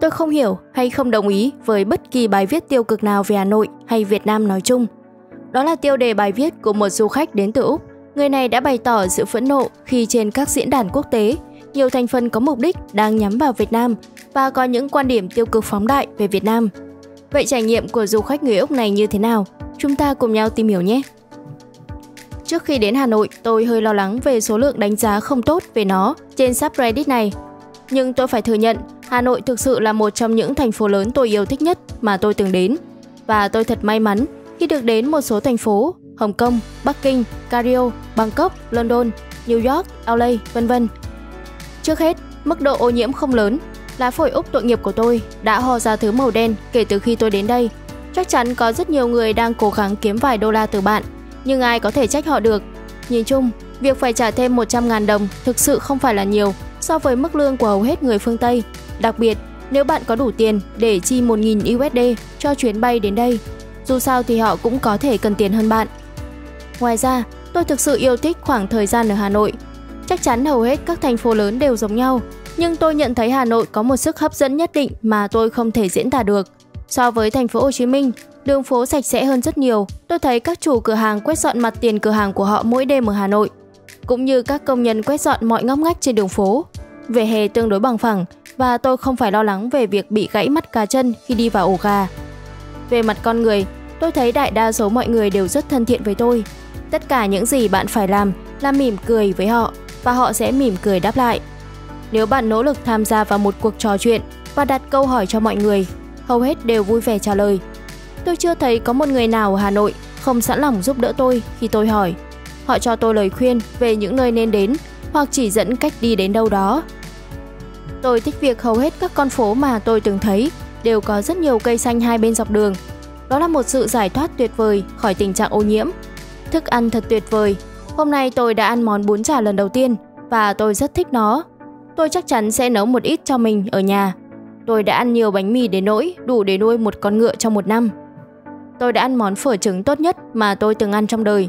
Tôi không hiểu hay không đồng ý với bất kỳ bài viết tiêu cực nào về Hà Nội hay Việt Nam nói chung. Đó là tiêu đề bài viết của một du khách đến từ Úc. Người này đã bày tỏ sự phẫn nộ khi trên các diễn đàn quốc tế, nhiều thành phần có mục đích đang nhắm vào Việt Nam và có những quan điểm tiêu cực phóng đại về Việt Nam. Vậy trải nghiệm của du khách người Úc này như thế nào? Chúng ta cùng nhau tìm hiểu nhé! Trước khi đến Hà Nội, tôi hơi lo lắng về số lượng đánh giá không tốt về nó trên subreddit này. Nhưng tôi phải thừa nhận, Hà Nội thực sự là một trong những thành phố lớn tôi yêu thích nhất mà tôi từng đến. Và tôi thật may mắn khi được đến một số thành phố Hồng Kông, Bắc Kinh, Cairo, Bangkok, London, New York, LA, vân vân. Trước hết, mức độ ô nhiễm không lớn. Lá phổi Úc tội nghiệp của tôi đã ho ra thứ màu đen kể từ khi tôi đến đây. Chắc chắn có rất nhiều người đang cố gắng kiếm vài đô la từ bạn nhưng ai có thể trách họ được. Nhìn chung, việc phải trả thêm 100.000 đồng thực sự không phải là nhiều so với mức lương của hầu hết người phương Tây. Đặc biệt, nếu bạn có đủ tiền để chi 1.000 USD cho chuyến bay đến đây, dù sao thì họ cũng có thể cần tiền hơn bạn. Ngoài ra, tôi thực sự yêu thích khoảng thời gian ở Hà Nội. Chắc chắn hầu hết các thành phố lớn đều giống nhau, nhưng tôi nhận thấy Hà Nội có một sức hấp dẫn nhất định mà tôi không thể diễn tả được. So với thành phố Hồ Chí Minh, Đường phố sạch sẽ hơn rất nhiều. Tôi thấy các chủ cửa hàng quét dọn mặt tiền cửa hàng của họ mỗi đêm ở Hà Nội, cũng như các công nhân quét dọn mọi ngóc ngách trên đường phố. Về hè tương đối bằng phẳng và tôi không phải lo lắng về việc bị gãy mắt cá chân khi đi vào ổ gà. Về mặt con người, tôi thấy đại đa số mọi người đều rất thân thiện với tôi. Tất cả những gì bạn phải làm là mỉm cười với họ và họ sẽ mỉm cười đáp lại. Nếu bạn nỗ lực tham gia vào một cuộc trò chuyện và đặt câu hỏi cho mọi người, hầu hết đều vui vẻ trả lời Tôi chưa thấy có một người nào ở Hà Nội không sẵn lòng giúp đỡ tôi khi tôi hỏi. Họ cho tôi lời khuyên về những nơi nên đến hoặc chỉ dẫn cách đi đến đâu đó. Tôi thích việc hầu hết các con phố mà tôi từng thấy đều có rất nhiều cây xanh hai bên dọc đường. Đó là một sự giải thoát tuyệt vời khỏi tình trạng ô nhiễm. Thức ăn thật tuyệt vời. Hôm nay tôi đã ăn món bún chả lần đầu tiên và tôi rất thích nó. Tôi chắc chắn sẽ nấu một ít cho mình ở nhà. Tôi đã ăn nhiều bánh mì đến nỗi đủ để nuôi một con ngựa trong một năm. Tôi đã ăn món phở trứng tốt nhất mà tôi từng ăn trong đời.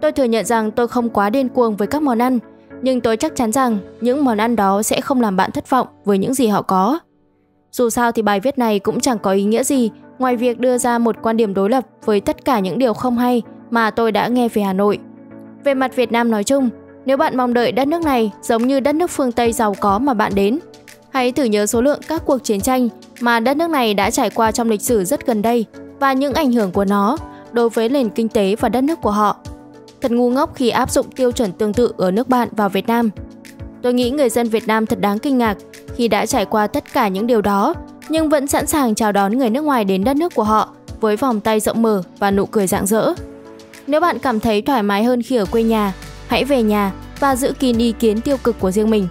Tôi thừa nhận rằng tôi không quá điên cuồng với các món ăn, nhưng tôi chắc chắn rằng những món ăn đó sẽ không làm bạn thất vọng với những gì họ có. Dù sao thì bài viết này cũng chẳng có ý nghĩa gì ngoài việc đưa ra một quan điểm đối lập với tất cả những điều không hay mà tôi đã nghe về Hà Nội. Về mặt Việt Nam nói chung, nếu bạn mong đợi đất nước này giống như đất nước phương Tây giàu có mà bạn đến, hãy thử nhớ số lượng các cuộc chiến tranh mà đất nước này đã trải qua trong lịch sử rất gần đây và những ảnh hưởng của nó đối với nền kinh tế và đất nước của họ. Thật ngu ngốc khi áp dụng tiêu chuẩn tương tự ở nước bạn vào Việt Nam. Tôi nghĩ người dân Việt Nam thật đáng kinh ngạc khi đã trải qua tất cả những điều đó nhưng vẫn sẵn sàng chào đón người nước ngoài đến đất nước của họ với vòng tay rộng mở và nụ cười rạng rỡ. Nếu bạn cảm thấy thoải mái hơn khi ở quê nhà, hãy về nhà và giữ kín ý kiến tiêu cực của riêng mình.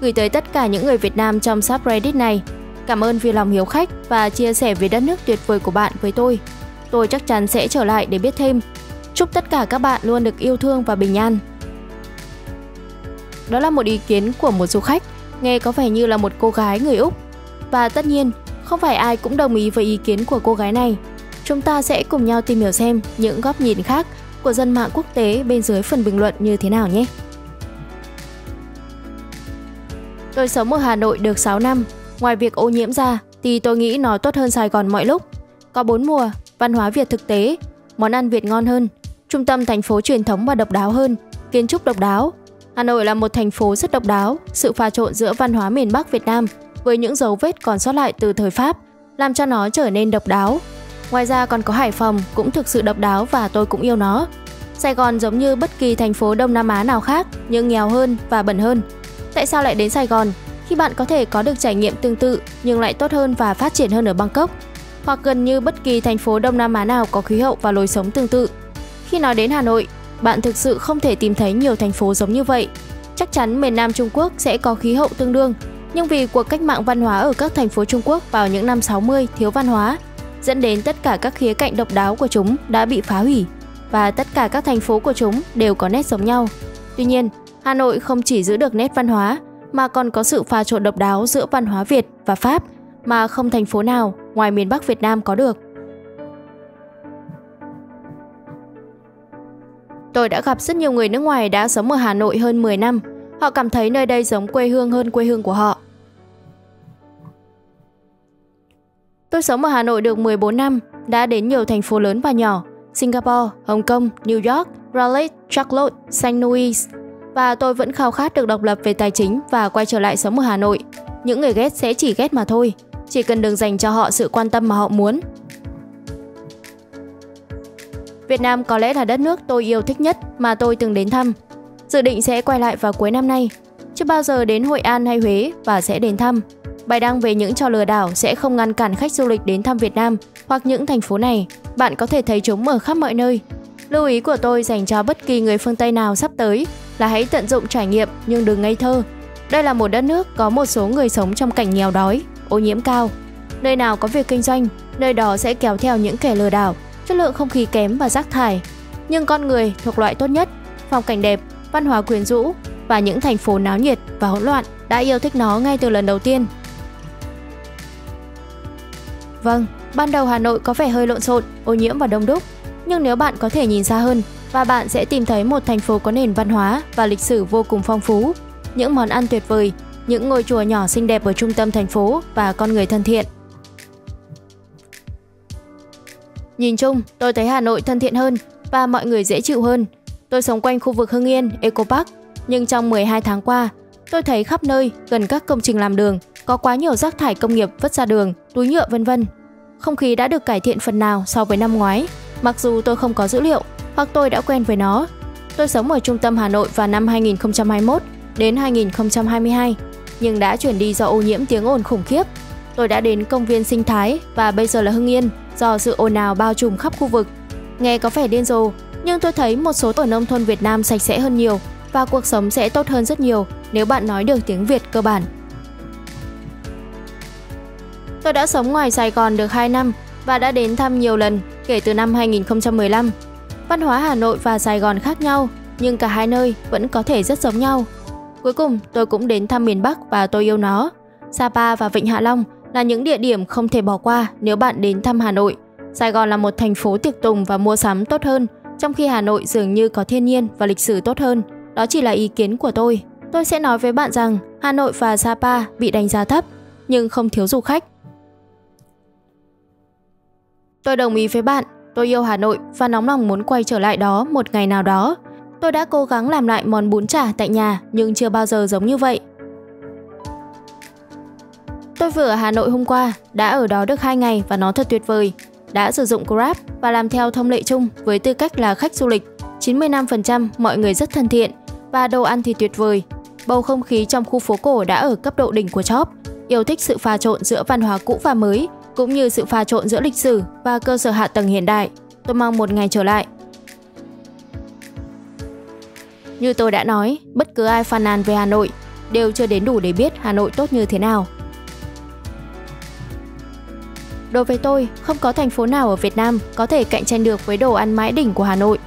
Gửi tới tất cả những người Việt Nam trong subreddit này, Cảm ơn vì lòng hiếu khách và chia sẻ về đất nước tuyệt vời của bạn với tôi. Tôi chắc chắn sẽ trở lại để biết thêm. Chúc tất cả các bạn luôn được yêu thương và bình an. Đó là một ý kiến của một du khách, nghe có vẻ như là một cô gái người Úc. Và tất nhiên, không phải ai cũng đồng ý với ý kiến của cô gái này. Chúng ta sẽ cùng nhau tìm hiểu xem những góc nhìn khác của dân mạng quốc tế bên dưới phần bình luận như thế nào nhé. Tôi sống ở Hà Nội được 6 năm Ngoài việc ô nhiễm ra thì tôi nghĩ nó tốt hơn Sài Gòn mọi lúc. Có bốn mùa, văn hóa Việt thực tế, món ăn Việt ngon hơn, trung tâm thành phố truyền thống và độc đáo hơn, kiến trúc độc đáo. Hà Nội là một thành phố rất độc đáo, sự pha trộn giữa văn hóa miền Bắc Việt Nam với những dấu vết còn sót lại từ thời Pháp làm cho nó trở nên độc đáo. Ngoài ra còn có Hải Phòng cũng thực sự độc đáo và tôi cũng yêu nó. Sài Gòn giống như bất kỳ thành phố Đông Nam Á nào khác nhưng nghèo hơn và bẩn hơn. Tại sao lại đến Sài Gòn? khi bạn có thể có được trải nghiệm tương tự nhưng lại tốt hơn và phát triển hơn ở Bangkok, hoặc gần như bất kỳ thành phố Đông Nam Á nào có khí hậu và lối sống tương tự. Khi nói đến Hà Nội, bạn thực sự không thể tìm thấy nhiều thành phố giống như vậy. Chắc chắn miền Nam Trung Quốc sẽ có khí hậu tương đương, nhưng vì cuộc cách mạng văn hóa ở các thành phố Trung Quốc vào những năm 60 thiếu văn hóa, dẫn đến tất cả các khía cạnh độc đáo của chúng đã bị phá hủy và tất cả các thành phố của chúng đều có nét giống nhau. Tuy nhiên, Hà Nội không chỉ giữ được nét văn hóa mà còn có sự pha trộn độc đáo giữa văn hóa Việt và Pháp mà không thành phố nào ngoài miền Bắc Việt Nam có được. Tôi đã gặp rất nhiều người nước ngoài đã sống ở Hà Nội hơn 10 năm. Họ cảm thấy nơi đây giống quê hương hơn quê hương của họ. Tôi sống ở Hà Nội được 14 năm, đã đến nhiều thành phố lớn và nhỏ, Singapore, Hồng Kông, New York, Raleigh, Charlotte, St. Louis. Và tôi vẫn khao khát được độc lập về tài chính và quay trở lại sống ở Hà Nội. Những người ghét sẽ chỉ ghét mà thôi, chỉ cần đừng dành cho họ sự quan tâm mà họ muốn. Việt Nam có lẽ là đất nước tôi yêu thích nhất mà tôi từng đến thăm. Dự định sẽ quay lại vào cuối năm nay. Chưa bao giờ đến Hội An hay Huế và sẽ đến thăm. Bài đăng về những trò lừa đảo sẽ không ngăn cản khách du lịch đến thăm Việt Nam hoặc những thành phố này. Bạn có thể thấy chúng ở khắp mọi nơi. Lưu ý của tôi dành cho bất kỳ người phương Tây nào sắp tới là hãy tận dụng trải nghiệm nhưng đừng ngây thơ. Đây là một đất nước có một số người sống trong cảnh nghèo đói, ô nhiễm cao. Nơi nào có việc kinh doanh, nơi đó sẽ kéo theo những kẻ lừa đảo, chất lượng không khí kém và rác thải. Nhưng con người thuộc loại tốt nhất, phong cảnh đẹp, văn hóa quyến rũ và những thành phố náo nhiệt và hỗn loạn đã yêu thích nó ngay từ lần đầu tiên. Vâng, ban đầu Hà Nội có vẻ hơi lộn xộn, ô nhiễm và đông đúc, nhưng nếu bạn có thể nhìn xa hơn và bạn sẽ tìm thấy một thành phố có nền văn hóa và lịch sử vô cùng phong phú, những món ăn tuyệt vời, những ngôi chùa nhỏ xinh đẹp ở trung tâm thành phố và con người thân thiện. Nhìn chung, tôi thấy Hà Nội thân thiện hơn và mọi người dễ chịu hơn. Tôi sống quanh khu vực Hưng Yên, Eco Park, nhưng trong 12 tháng qua, tôi thấy khắp nơi, gần các công trình làm đường, có quá nhiều rác thải công nghiệp vứt ra đường, túi nhựa vân vân. Không khí đã được cải thiện phần nào so với năm ngoái, mặc dù tôi không có dữ liệu hoặc tôi đã quen với nó. Tôi sống ở trung tâm Hà Nội vào năm 2021 đến 2022, nhưng đã chuyển đi do ô nhiễm tiếng ồn khủng khiếp. Tôi đã đến công viên sinh thái và bây giờ là Hưng Yên do sự ồn ào bao trùm khắp khu vực. Nghe có vẻ điên rồ, nhưng tôi thấy một số ở nông thôn Việt Nam sạch sẽ hơn nhiều và cuộc sống sẽ tốt hơn rất nhiều nếu bạn nói được tiếng Việt cơ bản. Tôi đã sống ngoài Sài Gòn được 2 năm và đã đến thăm nhiều lần kể từ năm 2015. Văn hóa Hà Nội và Sài Gòn khác nhau, nhưng cả hai nơi vẫn có thể rất giống nhau. Cuối cùng, tôi cũng đến thăm miền Bắc và tôi yêu nó. Sapa và Vịnh Hạ Long là những địa điểm không thể bỏ qua nếu bạn đến thăm Hà Nội. Sài Gòn là một thành phố tiệc tùng và mua sắm tốt hơn, trong khi Hà Nội dường như có thiên nhiên và lịch sử tốt hơn. Đó chỉ là ý kiến của tôi. Tôi sẽ nói với bạn rằng Hà Nội và Sapa bị đánh giá thấp, nhưng không thiếu du khách. Tôi đồng ý với bạn, tôi yêu Hà Nội và nóng lòng muốn quay trở lại đó một ngày nào đó. Tôi đã cố gắng làm lại món bún chả tại nhà nhưng chưa bao giờ giống như vậy. Tôi vừa ở Hà Nội hôm qua, đã ở đó được 2 ngày và nó thật tuyệt vời. Đã sử dụng Grab và làm theo thông lệ chung với tư cách là khách du lịch. 95% mọi người rất thân thiện và đồ ăn thì tuyệt vời. Bầu không khí trong khu phố cổ đã ở cấp độ đỉnh của chóp. Yêu thích sự pha trộn giữa văn hóa cũ và mới, cũng như sự pha trộn giữa lịch sử và cơ sở hạ tầng hiện đại. Tôi mong một ngày trở lại. Như tôi đã nói, bất cứ ai phàn nàn về Hà Nội đều chưa đến đủ để biết Hà Nội tốt như thế nào. Đối với tôi, không có thành phố nào ở Việt Nam có thể cạnh tranh được với đồ ăn mãi đỉnh của Hà Nội.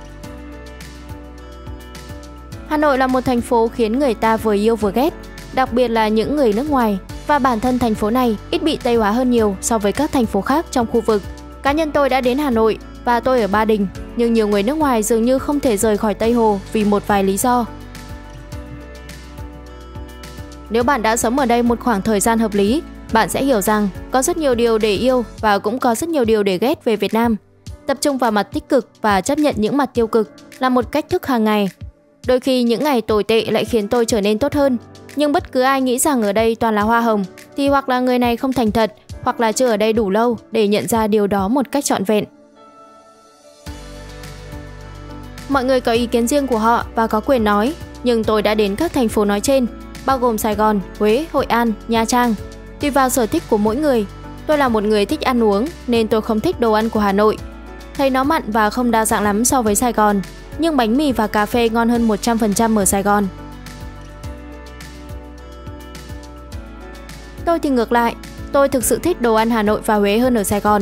Hà Nội là một thành phố khiến người ta vừa yêu vừa ghét, đặc biệt là những người nước ngoài và bản thân thành phố này ít bị Tây hóa hơn nhiều so với các thành phố khác trong khu vực. Cá nhân tôi đã đến Hà Nội và tôi ở Ba Đình, nhưng nhiều người nước ngoài dường như không thể rời khỏi Tây Hồ vì một vài lý do. Nếu bạn đã sống ở đây một khoảng thời gian hợp lý, bạn sẽ hiểu rằng có rất nhiều điều để yêu và cũng có rất nhiều điều để ghét về Việt Nam. Tập trung vào mặt tích cực và chấp nhận những mặt tiêu cực là một cách thức hàng ngày. Đôi khi những ngày tồi tệ lại khiến tôi trở nên tốt hơn, nhưng bất cứ ai nghĩ rằng ở đây toàn là hoa hồng thì hoặc là người này không thành thật hoặc là chưa ở đây đủ lâu để nhận ra điều đó một cách trọn vẹn. Mọi người có ý kiến riêng của họ và có quyền nói, nhưng tôi đã đến các thành phố nói trên, bao gồm Sài Gòn, Huế, Hội An, Nha Trang. Tùy vào sở thích của mỗi người, tôi là một người thích ăn uống nên tôi không thích đồ ăn của Hà Nội. Thấy nó mặn và không đa dạng lắm so với Sài Gòn, nhưng bánh mì và cà phê ngon hơn 100% ở Sài Gòn. Tôi thì ngược lại, tôi thực sự thích đồ ăn Hà Nội và Huế hơn ở Sài Gòn.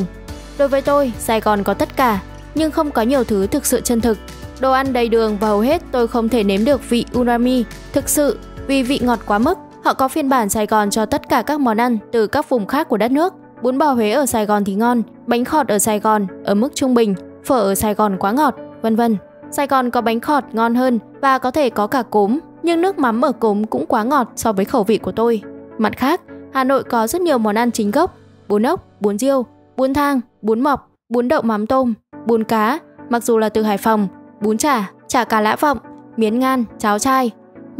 Đối với tôi, Sài Gòn có tất cả, nhưng không có nhiều thứ thực sự chân thực. Đồ ăn đầy đường và hầu hết tôi không thể nếm được vị umami thực sự vì vị ngọt quá mức. Họ có phiên bản Sài Gòn cho tất cả các món ăn từ các vùng khác của đất nước. Bún bò Huế ở Sài Gòn thì ngon, bánh khọt ở Sài Gòn ở mức trung bình, phở ở Sài Gòn quá ngọt, vân vân. Sài Gòn có bánh khọt ngon hơn và có thể có cả cốm, nhưng nước mắm ở cốm cũng quá ngọt so với khẩu vị của tôi. Mặt khác, Hà Nội có rất nhiều món ăn chính gốc, bún ốc, bún riêu, bún thang, bún mọc, bún đậu mắm tôm, bún cá, mặc dù là từ Hải Phòng, bún chả, chả cá lã vọng, miến ngan, cháo chai.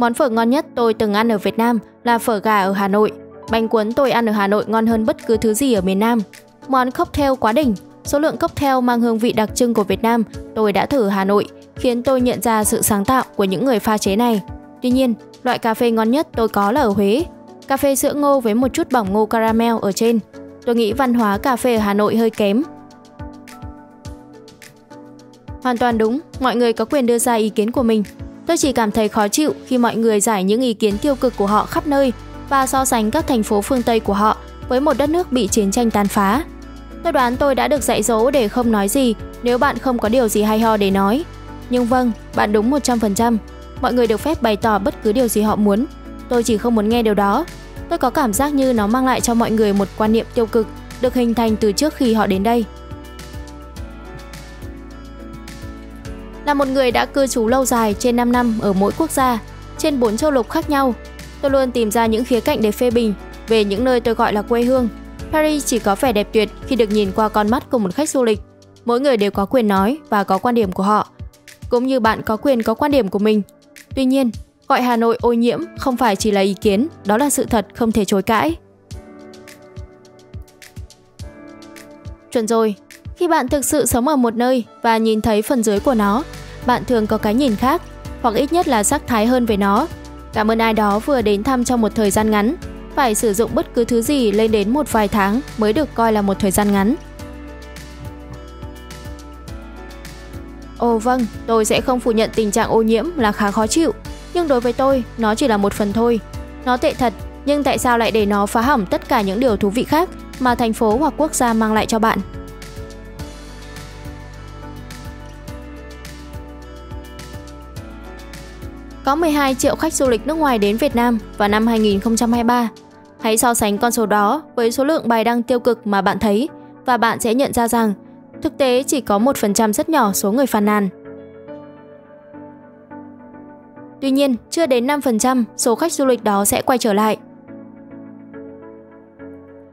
Món phở ngon nhất tôi từng ăn ở Việt Nam là phở gà ở Hà Nội. Bánh cuốn tôi ăn ở Hà Nội ngon hơn bất cứ thứ gì ở miền Nam. Món cocktail quá đỉnh, số lượng cocktail mang hương vị đặc trưng của Việt Nam tôi đã thử ở Hà Nội, khiến tôi nhận ra sự sáng tạo của những người pha chế này. Tuy nhiên, loại cà phê ngon nhất tôi có là ở Huế. Cà phê sữa ngô với một chút bỏng ngô caramel ở trên. Tôi nghĩ văn hóa cà phê ở Hà Nội hơi kém. Hoàn toàn đúng, mọi người có quyền đưa ra ý kiến của mình. Tôi chỉ cảm thấy khó chịu khi mọi người giải những ý kiến tiêu cực của họ khắp nơi và so sánh các thành phố phương Tây của họ với một đất nước bị chiến tranh tàn phá. Tôi đoán tôi đã được dạy dỗ để không nói gì nếu bạn không có điều gì hay ho để nói. Nhưng vâng, bạn đúng 100%. Mọi người được phép bày tỏ bất cứ điều gì họ muốn. Tôi chỉ không muốn nghe điều đó. Tôi có cảm giác như nó mang lại cho mọi người một quan niệm tiêu cực được hình thành từ trước khi họ đến đây. Là một người đã cư trú lâu dài trên 5 năm ở mỗi quốc gia, trên 4 châu lục khác nhau, tôi luôn tìm ra những khía cạnh để phê bình về những nơi tôi gọi là quê hương. Paris chỉ có vẻ đẹp tuyệt khi được nhìn qua con mắt của một khách du lịch. Mỗi người đều có quyền nói và có quan điểm của họ, cũng như bạn có quyền có quan điểm của mình. Tuy nhiên, gọi Hà Nội ô nhiễm không phải chỉ là ý kiến, đó là sự thật không thể chối cãi. Chuẩn rồi, khi bạn thực sự sống ở một nơi và nhìn thấy phần dưới của nó, bạn thường có cái nhìn khác, hoặc ít nhất là sắc thái hơn về nó. Cảm ơn ai đó vừa đến thăm trong một thời gian ngắn, phải sử dụng bất cứ thứ gì lên đến một vài tháng mới được coi là một thời gian ngắn. Ồ vâng, tôi sẽ không phủ nhận tình trạng ô nhiễm là khá khó chịu, nhưng đối với tôi, nó chỉ là một phần thôi. Nó tệ thật, nhưng tại sao lại để nó phá hỏng tất cả những điều thú vị khác mà thành phố hoặc quốc gia mang lại cho bạn? Có 12 triệu khách du lịch nước ngoài đến Việt Nam vào năm 2023. Hãy so sánh con số đó với số lượng bài đăng tiêu cực mà bạn thấy và bạn sẽ nhận ra rằng thực tế chỉ có 1% rất nhỏ số người phàn nàn. Tuy nhiên, chưa đến 5% số khách du lịch đó sẽ quay trở lại.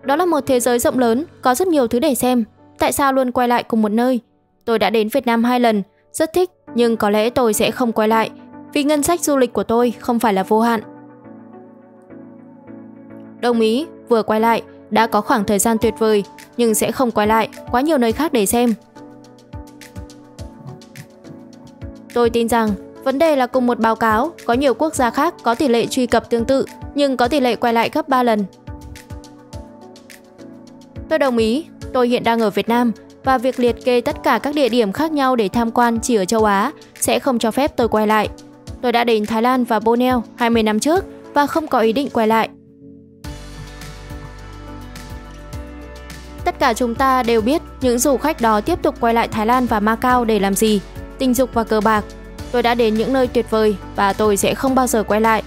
Đó là một thế giới rộng lớn, có rất nhiều thứ để xem. Tại sao luôn quay lại cùng một nơi? Tôi đã đến Việt Nam hai lần, rất thích, nhưng có lẽ tôi sẽ không quay lại vì ngân sách du lịch của tôi không phải là vô hạn. Đồng ý, vừa quay lại, đã có khoảng thời gian tuyệt vời, nhưng sẽ không quay lại, quá nhiều nơi khác để xem. Tôi tin rằng vấn đề là cùng một báo cáo, có nhiều quốc gia khác có tỷ lệ truy cập tương tự, nhưng có tỷ lệ quay lại gấp 3 lần. Tôi đồng ý, tôi hiện đang ở Việt Nam và việc liệt kê tất cả các địa điểm khác nhau để tham quan chỉ ở châu Á sẽ không cho phép tôi quay lại. Tôi đã đến Thái Lan và Borneo 20 năm trước và không có ý định quay lại. Tất cả chúng ta đều biết những du khách đó tiếp tục quay lại Thái Lan và Macau để làm gì, tình dục và cờ bạc. Tôi đã đến những nơi tuyệt vời và tôi sẽ không bao giờ quay lại.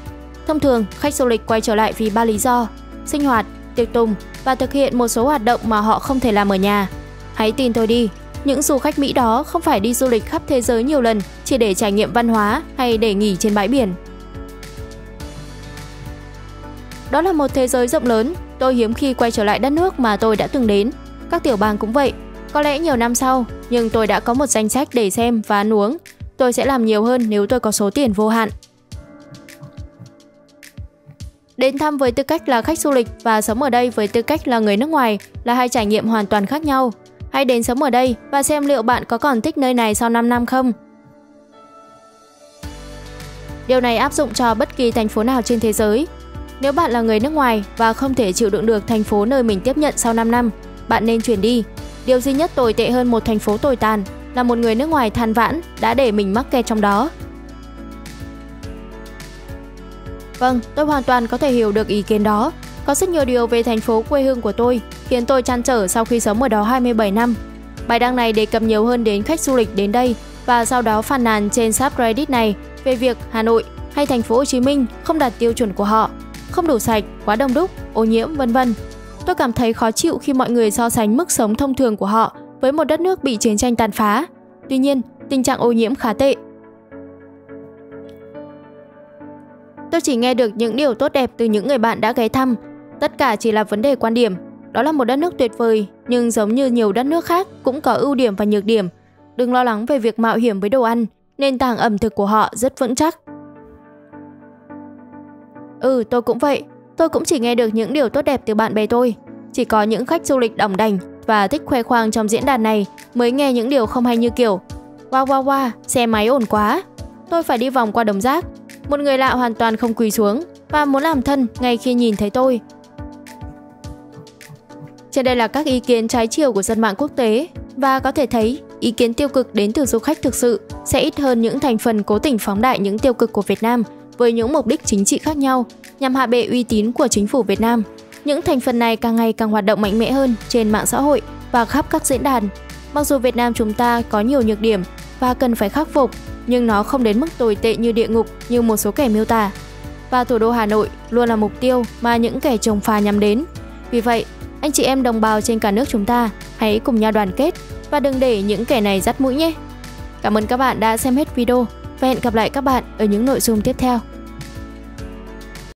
Thông thường, khách du lịch quay trở lại vì ba lý do: sinh hoạt, tiệc tùng và thực hiện một số hoạt động mà họ không thể làm ở nhà. Hãy tin tôi đi, những du khách Mỹ đó không phải đi du lịch khắp thế giới nhiều lần chỉ để trải nghiệm văn hóa hay để nghỉ trên bãi biển. Đó là một thế giới rộng lớn, tôi hiếm khi quay trở lại đất nước mà tôi đã từng đến. Các tiểu bang cũng vậy. Có lẽ nhiều năm sau, nhưng tôi đã có một danh sách để xem và ăn uống. Tôi sẽ làm nhiều hơn nếu tôi có số tiền vô hạn. Đến thăm với tư cách là khách du lịch và sống ở đây với tư cách là người nước ngoài là hai trải nghiệm hoàn toàn khác nhau. Hãy đến sống ở đây và xem liệu bạn có còn thích nơi này sau 5 năm không. Điều này áp dụng cho bất kỳ thành phố nào trên thế giới. Nếu bạn là người nước ngoài và không thể chịu đựng được thành phố nơi mình tiếp nhận sau 5 năm, bạn nên chuyển đi. Điều duy nhất tồi tệ hơn một thành phố tồi tàn là một người nước ngoài than vãn đã để mình mắc kẹt trong đó. Vâng, tôi hoàn toàn có thể hiểu được ý kiến đó. Có rất nhiều điều về thành phố quê hương của tôi khiến tôi chăn trở sau khi sống ở đó 27 năm. Bài đăng này đề cập nhiều hơn đến khách du lịch đến đây và sau đó phàn nàn trên subreddit này về việc Hà Nội hay thành phố Hồ Chí Minh không đạt tiêu chuẩn của họ, không đủ sạch, quá đông đúc, ô nhiễm vân vân. Tôi cảm thấy khó chịu khi mọi người so sánh mức sống thông thường của họ với một đất nước bị chiến tranh tàn phá. Tuy nhiên, tình trạng ô nhiễm khá tệ. Tôi chỉ nghe được những điều tốt đẹp từ những người bạn đã ghé thăm, tất cả chỉ là vấn đề quan điểm. đó là một đất nước tuyệt vời, nhưng giống như nhiều đất nước khác cũng có ưu điểm và nhược điểm. Đừng lo lắng về việc mạo hiểm với đồ ăn, nền tảng ẩm thực của họ rất vững chắc. Ừ, tôi cũng vậy. Tôi cũng chỉ nghe được những điều tốt đẹp từ bạn bè tôi. Chỉ có những khách du lịch đỏng đành và thích khoe khoang trong diễn đàn này mới nghe những điều không hay như kiểu Wow wow wow, xe máy ổn quá. Tôi phải đi vòng qua đồng rác. Một người lạ hoàn toàn không quỳ xuống và muốn làm thân ngay khi nhìn thấy tôi. Trên đây là các ý kiến trái chiều của dân mạng quốc tế và có thể thấy ý kiến tiêu cực đến từ du khách thực sự sẽ ít hơn những thành phần cố tình phóng đại những tiêu cực của Việt Nam với những mục đích chính trị khác nhau nhằm hạ bệ uy tín của chính phủ Việt Nam. Những thành phần này càng ngày càng hoạt động mạnh mẽ hơn trên mạng xã hội và khắp các diễn đàn. Mặc dù Việt Nam chúng ta có nhiều nhược điểm và cần phải khắc phục, nhưng nó không đến mức tồi tệ như địa ngục như một số kẻ miêu tả. Và thủ đô Hà Nội luôn là mục tiêu mà những kẻ trồng phà nhắm đến. Vì vậy, anh chị em đồng bào trên cả nước chúng ta, hãy cùng nhau đoàn kết và đừng để những kẻ này dắt mũi nhé. Cảm ơn các bạn đã xem hết video và hẹn gặp lại các bạn ở những nội dung tiếp theo.